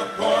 the.